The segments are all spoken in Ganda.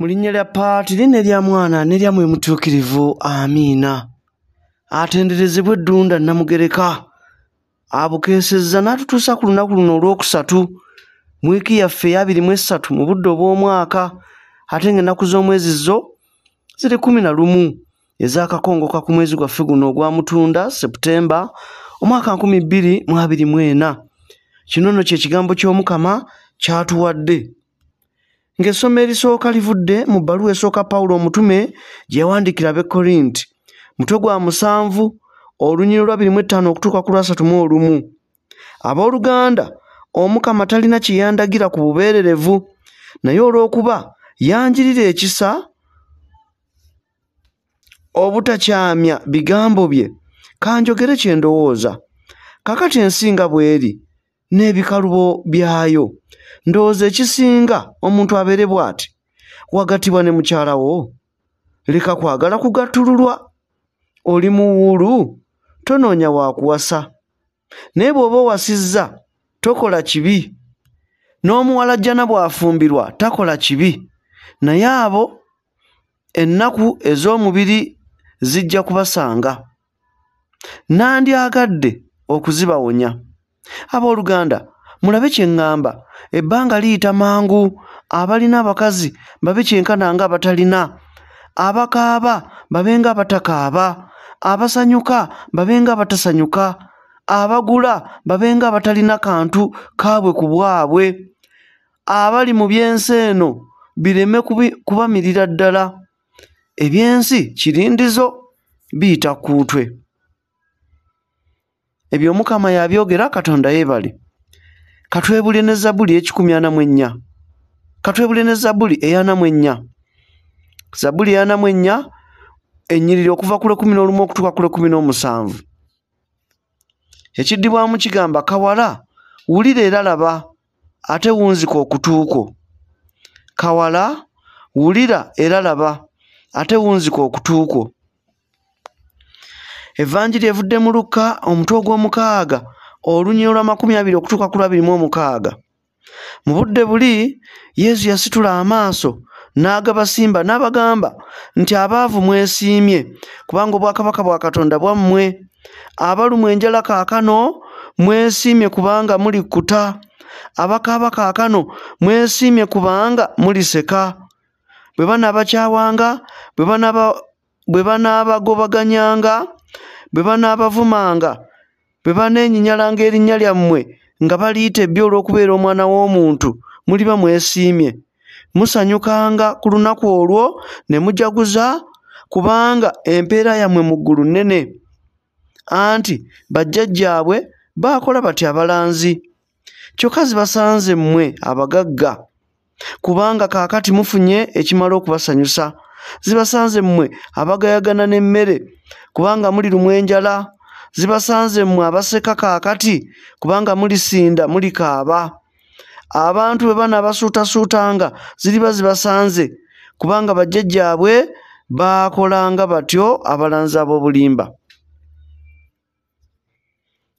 mu linnya lya paatiri nerya mwana nerya mwe mutuukirivu amiina. Atenderezebwa eddunda namugereka abukeesezza n'atutuusa ku lunaku luno olwokusatu mu wiiki yaffe eyabirimu essatu mu budde obw'omwaka ate ng'ennaku z'omwezi zo ziri kumi na lumu. Ez'akakongoka ku mwezi gwaffe guno ogwa mutunda seputemba omwaka nkumi bbiri mu abiri mu ena. Kino nno kye kigambo ky'omukama kyatuwadde ng'essomo erisooka livudde mu bbaluwa esooka pawulo omutume gye yawandiikira ab'e korinti mutwe gwa musanvu olunyiri lwa birimu ettaano okutuuka ku lwasatu mu olumu. Abooluganda omukama talina kye yandagira ku bubeererevu naye olw'okuba yanjirira ekisa obutakyamya bigambo bye kanjogere kye ndowooza. Kakati ensinga bw'eri n'ebikalubo byayo ndowooza ekisinga omuntu abeere bw'ati? Wagatibwa ne mukyala wo? Leka kwagala kugattululwa oli muwuulu tonoonya waakuwasa naye bw'oba owasizza tokola kibi. N'omuwalajjana bw'afumbirwa takola kibi. Naye abo ennaku ez'omubiri zijja kubasanga. Nandyagadde okuzibawonya. Abooluganda mulabe kye ŋŋamba ebbanga liyita mangu abalina abakazi babe kyenkana nga abatalina. Abakaaba babe nga abatakaaba abasanyuka babe nga abatasanyuka abagula babe nga abatalina kantu kaabwe ku bwabwe. Abali mu byensi eno bireme kubamirira ddala. Ebyensi kirindizo biyita kuutwe ebyo mukama yabyogera katonda yeebale katwebulye ne zabbuli ekikumi ana mu ennya. Katwebulye ne zabbuli eyana mu ennya. Zabbuli eyana mu ennya ennyiriri okuva ku lwekumi n'olumu okutuuka ku lwekumi n'omusanvu. Ekiddibwamu kigamba kawala wulira era laba ate wunzika okutuuko. Kawala wulira era laba ate wunzika okutuuko. Evanjiri evudde mu lukka omutwe ogw'omukaaga olunyiro lwa makumi abiri okutuuka ku lwabiri mu omukaaga. Mu budde buli yesu yasitula amaaso n'agabasimba n'abagamba nti abaavu mwesiimye kubanga obwakabaka bwa katonda bwammwe abalumwa enjala kaakano mwesiimye kubanga muli kuta abakaaba kaakano mwesiimye kubanga muliseka bwe banaabakyawanga bwe banaabagobaganyanga bwe banaabavumanga bwe baneenyinyalanga erinnya lyammwe nga baliyita ebbi olw'okubeera omwana w'omuntu muliba mwesiimye musanyukanga ku lunaku olwo ne mujaguza kubanga empeera yammwe mu ggulu nnene. Anti bajjajjaabwe baakola bati abalanzi? Kyokka zibasanze mmwe abagagga. Kubanga kaakati mufunye ekimala okubasanyusa zibasanze mmwe abagayagana n'emmere kubanga muli lumwa enjala zibasanze mmwe abaseka kaakati kubanga mulisinda mulikaaba abantu bwe banaabasuutasuutanga ziriba zibasanze kubanga bajjajjaabwe baakolanga batyo abalanzi ab'obulimba.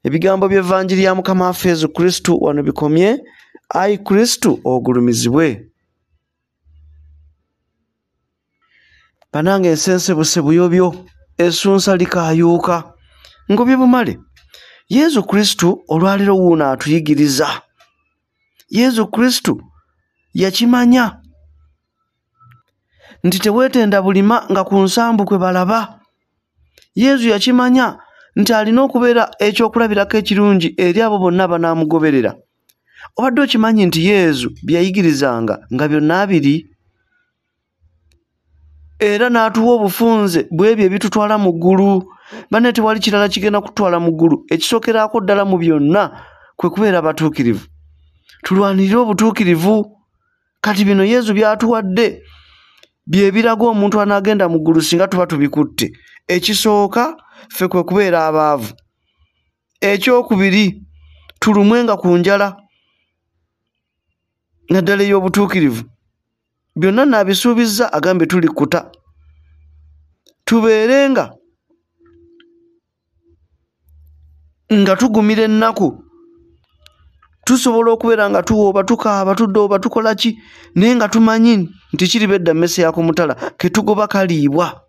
Ebigambo by'evvanjiri ya mukama waffe yezu kristu wano bikomye ayi kristu ogulumizibwe. Bananga ensensebuse buyobyo essunsa likaayuuka ngobye bumale. Yezu kristu olwaliro wuuno atuyigiriza. Yezu kristu yakimanya. Nti teweetenda bulima nga ku nsambu kwe balaba. Yezu yakimanya nti alina okubeera ekyokulabirako ekirungi eri abo bonna banaamugoberera. Obadde okimanyi nti yezu byeyayigirizanga nga byonna biri? Era n'atuwa obufunze bw'ebyo ebitutwala mu ggulu banne tewali kirala kigenda kutwala mu ggulu. Ekisookerako ddala mu byonna kwe kubeera abatuukirivu. Tulwanirire obutuukirivu. Kati bino yezu byatuwadde bye biraga omuntu anaagenda mu ggulu singa tuba tubikutte. Ekisooka ffe kwe kubeera abaavu. Ekyokubiri tulumwenga ku njala naddala ey'obutuukirivu. Byonna naabisuubizza agambye tuli kuta tubeerenga nga tugumira ennaku. Tusobola okubeera nga tuwooba tukaaba tuddooba tukola ki? Naye nga tumanyi nti kiriba edda mmese yakumutala ketugoba kaliibwa.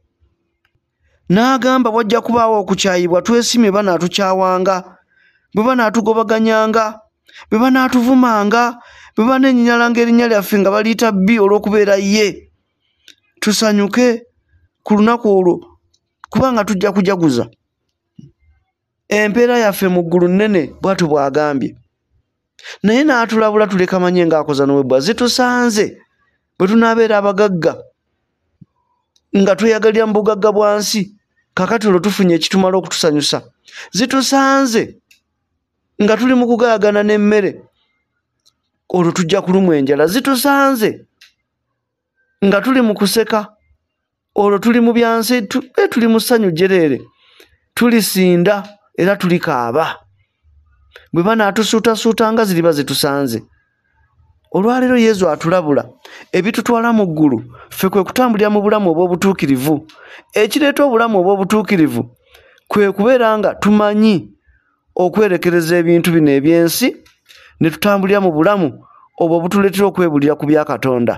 N'agamba wajja kubaawo okukyayibwa twesimye banaatukyawanga bwe banaatugobaganyanga bwe banaatuvumanga bwe baneenyinyalanga erinnya lyaffe nga baliyita bbi olw'okubeera ye. Tusanyuke ku lunaku olwo kubanga tujja kujaguza empeera yaffe mu ggulu nnene bwatu bw'agambye. Naye n'atulabula tuleka manye ng'akoza nowebwa zitusanze bwe tunaabeera abagagga nga tweyagalira mu bugagga bwansi kakati olwo tufunye ekitumala okutusanyusa. Zitusanze nga tuli mu kugaagana n'emmere olwo tujja kulumwa enjala. Zitusanze nga tuli mu kuseka olwo tuli mu byansi e tuli mu ssanyu jereere tulisinda era tulikaaba bwe banaatusuutasuutanga ziriba zitusanze olwaleero yezu atulabula ebitutwala mu ggulu ffe kwe kutambulira mu bulamu obw'obutuukirivu. Ekireeta obulamu obw'obutuukirivu kwe kubeera nga tumanyi okwerekereza ebintu bino ebyensi ne tutambulira mu bulamu obwo obutuleetera okwebulira ku bya katonda.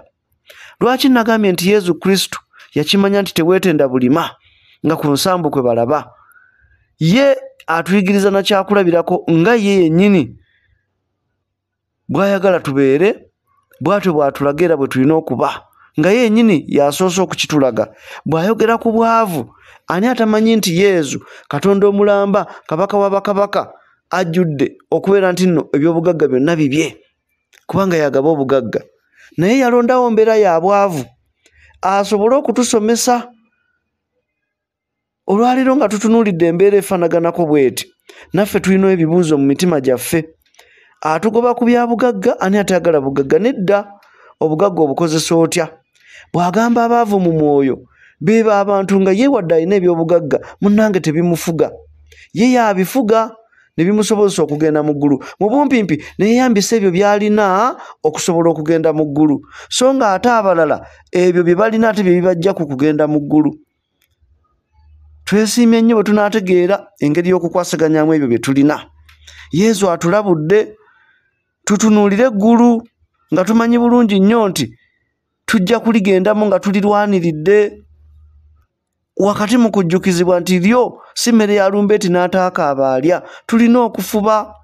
Lwaki nagambye nti yezu kristo yakimanya nti teweetenda bulima nga ku nsambu kwe balaba ye atuyigiriza nakyakulabirako nga ye yennyini. Bw'ayagala tubeere bw'atyo bw'atulaga era bwe tulina okuba. Nga yennyini yasoose okukitulaga bw'ayogera ku bwavu. Ani atamanyi nti yeezu katonda omulamba kabaka wabakabaka ajjudde okubeera nti nno ebyobugagga byonna bibye kubanga yagaba obugagga. Naye yalondawo mbeera ya bwavu. Asobole okutusomesa olwaliro nga tutunuulidde embeera efaanaganako bweti naffe tulina ebibuuzo mu mitima gyaffe. Atugoba ku bya bugagga ani atayagala bugagga? Nedda obugagga obukozesa otya? Bw'agamba abaavu mu mwoyo beeba abantu nga ye wadde alina ebyobugagga munnange tebimufuga. Ye yaabifuga ne bimusobozesa okugenda mu ggulu. Mu bumpimpi neyeyambisa ebyo by'alina okusobola okugenda mu ggulu. So nga ate abalala ebyo bye balina ate bye bibajja ku kugenda mu ggulu twesiimye nnyo bwe tunaategeera engeri y'okukwasaganyamu ebyo bye tulina. Yesu atulabudde tutunuulire eggulu nga tumanyi bulungi nnyo nti tujja kuligendamu nga tulirwaniridde. Wakati mu kujjukizibwa nti lyo si mmere ya lumbeeti n'ataaka abaalya tulina okufuba.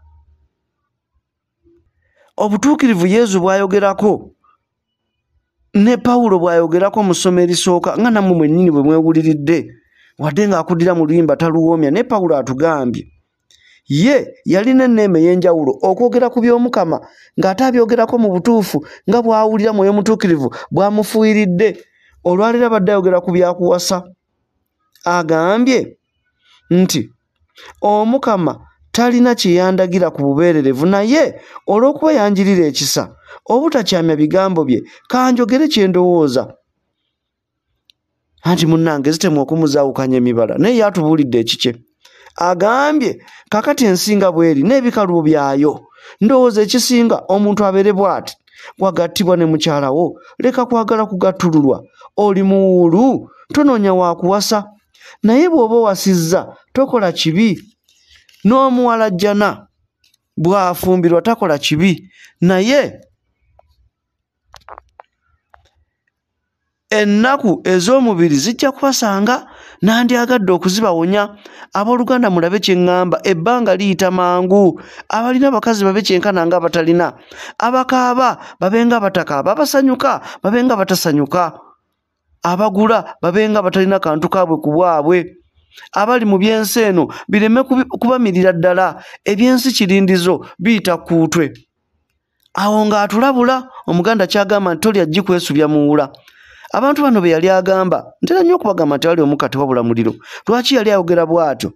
Obutuukirivu yesu bw'ayogerako ne pawulo bw'ayogerako mu ssomo erisooka nga nammwe mwennyini bwe mwewuliridde wadde ng'akuddira mu luyimba taluwoomya naye pawulo atugambye ye yalina enneema ey'enjawulo okwogera ku by'omukama ng'ate abyogerako mu butuufu nga bw'awulira mwoyo mutuukirivu bw'amufuuyiridde olwaliro abadde ayogera ku byakuwasa agambye nti omukama talina kyeyandagira ku bubeererevu naye olw'okuba yanjirira ekisa obutakyamya bigambo bye kanjogere kye ndowooza anti munnange zitemu okumuzaawukanya emibala naye yatubuulidde ekikye. Agambye kakati ensinga bweri n'ebikalubo byayo ndowooza ekisinga omuntu abeere bw'ati? Wagattibwa ne mukyalawo leka kwagala kugattululwa. Oli muwuulu tonoonya waakuwasa naye bw'oba owasizza tokola kibi. N'omuwalajjana bw'afumbirwa takola kibi. Naye ennaku ez'omubiri zijja kubasanga nandyagadde okuzibawonya. Abooluganda mulabe kye ŋŋamba ebbanga liyita mangu. Abalina abakazi babe kyenkana nga abatalina. Abakaaba babe nga abatakaaba abasanyuka babe nga batasanyuka. Abagula babe nga batalina kantu kaabwe ku bwabwe. Abali mu byensi eno bireme kubamirira ddala. Ebyensi kirindizo biyita kuutwe awo ng'atulabula omuganda kyagamba nti tolya ggi kwesubya muwula abantu bano be yali agamba ntera nnyo okubagamba nti bali omukka tewabula muliro lwaki yali ayogera bw'atyo?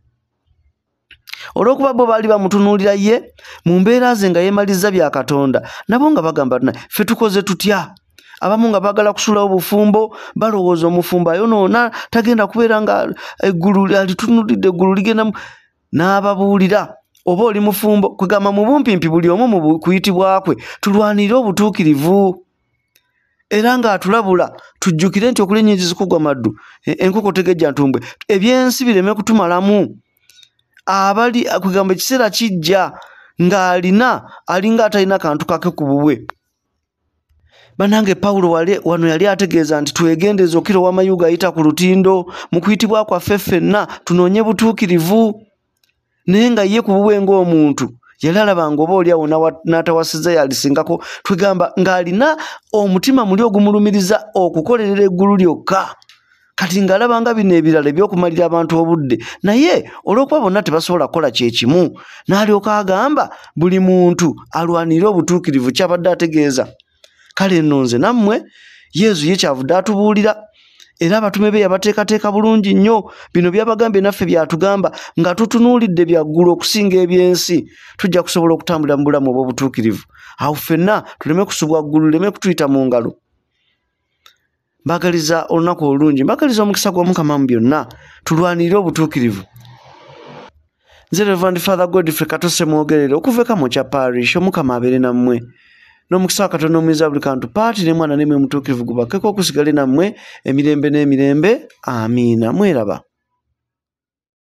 Olw'okuba bo baali bamutunuulira ye mu mbeera ze nga yeemaliza bya katonda nabo nga bagamba ffe tukoze tutya? Abamu nga baagala kusulawo bufumbo balowooza omufumbo ayonoona tagenda kubeera nga eggulu alitunuulidde eggulu ligenda n'ababuulira oba oli mufumbo? Kwegamba mu bumpimpi buli omu mu kuyitibwa kwe tulwanire obutuukirivu era ng'atulabula tujjukire nti okuli ennyingi zikugwa maddu e, enkoko tegejja ntumbwe. Ebyensi bireme kutumalamu. Abali kwegamba ekiseera kijja ng'alina alinga atalina kantu kake ku bubwe. Banange pawulo wano yali ategeeza nti twegendeza okira owamayuga ayita ku lutindo mu kuyitibwa kwaffe ffenna tunoonye butuukirivu naye nga ye ku bubwe ng'omuntu yali alabanga oba oli awo n'atawasiza yalisingako twegamba ng'alina omutima muli ogumulumiriza okukolerera eggulu lyokka. Kati ng'alabanga bino ebirala ebyokumalira abantu obudde naye olw'okuba bonna tebasobola kukola kyekimu n'alyoka agamba buli muntu alwanire obutuukirivu kyabadde ategeeza. Kale nno nze nammwe yesu ye kyavudde atubuulira era abatume be yabateekateeka bulungi nnyo. Bino byabagambye naffe byatugamba nga tutunuulidde byaggulu okusinga ebyensi. Tujja kusobola okutambulira mu bulamu obw'obutuukirivu. Awo ffenna tuleme kusubwa ggulu leme kutuyita mu ngalo. Mbagaliza olunaku olulungi mbagaliza omukisa gw'omukama mu byonna. Tulwanirire obutuukirivu. Nze revand father godfrey katose mwogerere okuva ekamu kya parish omukama abeere nammwe n'omukisa katonda omuyinza buli kantu. Paati ne mwana nemwe mutuukirivu gubakeko okusigale nammwe emirembe n'emirembe. Amiina mweraba